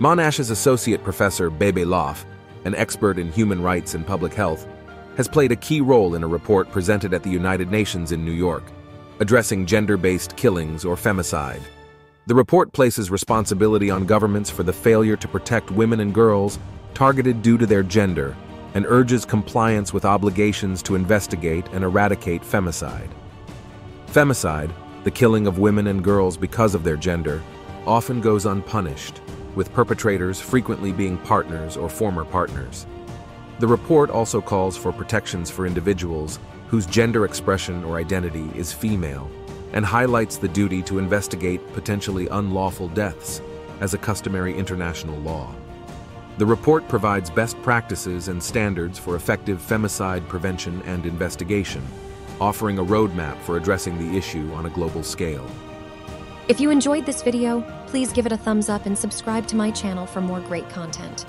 Monash's associate professor, Bebe Loff, an expert in human rights and public health, has played a key role in a report presented at the United Nations in New York, addressing gender-based killings or femicide. The report places responsibility on governments for the failure to protect women and girls targeted due to their gender and urges compliance with obligations to investigate and eradicate femicide. Femicide, the killing of women and girls because of their gender, often goes unpunished, with perpetrators frequently being partners or former partners. The report also calls for protections for individuals whose gender expression or identity is female and highlights the duty to investigate potentially unlawful deaths as a customary international law. The report provides best practices and standards for effective femicide prevention and investigation, offering a roadmap for addressing the issue on a global scale. If you enjoyed this video, please give it a thumbs up and subscribe to my channel for more great content.